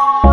Bye.